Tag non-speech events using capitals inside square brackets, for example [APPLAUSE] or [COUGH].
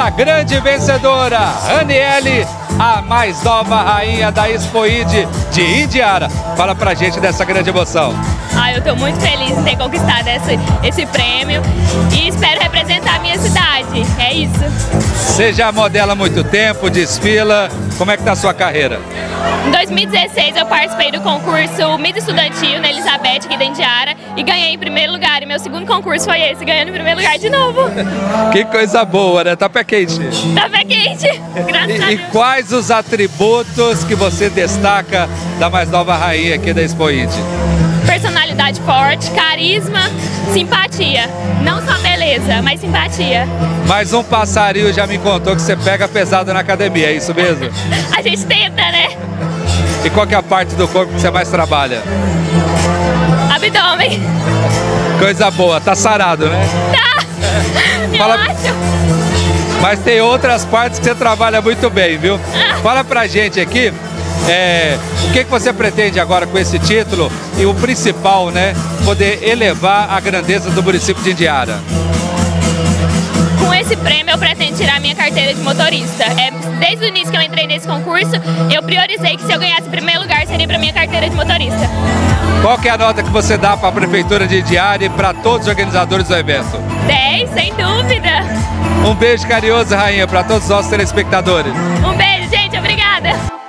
a grande vencedora, Aniele, a mais nova rainha da Expoide de Indiara. Fala pra gente dessa grande emoção. Ah, eu estou muito feliz em ter conquistado esse, esse prêmio e espero representar a minha cidade. É isso. Você já modela há muito tempo, desfila. Como é que tá a sua carreira? Em 2016 eu participei do concurso Miss Estudantil na Elizabeth, Indiara, e ganhei em primeiro lugar. E meu segundo concurso foi esse, ganhando em primeiro lugar de novo. Que coisa boa, né? Tá pé quente. Tá pé quente, graças E, e quais os atributos que você destaca da mais nova rainha aqui da Expoide? Personalidade forte, carisma, simpatia. Não só beleza, mas simpatia. Mais um passarinho já me contou que você pega pesado na academia, é isso mesmo? [LAUGHS] A gente tenta, né? E qual que é a parte do corpo que você mais trabalha? Abdômen. Coisa boa, tá sarado, né? Tá! [LAUGHS] Fala-. Mas tem outras partes que você trabalha muito bem, viu? Fala pra gente aqui, é, o que, que você pretende agora com esse título e o principal, né? Poder elevar a grandeza do município de Indiara. Com esse prêmio eu pretendo tirar minha carteira de motorista. É, desde o início que eu entrei nesse concurso, eu priorizei que se eu ganhasse em primeiro lugar seria para minha carteira de motorista. Qual que é a nota que você dá para a Prefeitura de Indiara e para todos os organizadores do evento? 10, sem dúvida. Um beijo carinhoso, Rainha, para todos os nossos telespectadores. Um beijo, gente. Obrigada.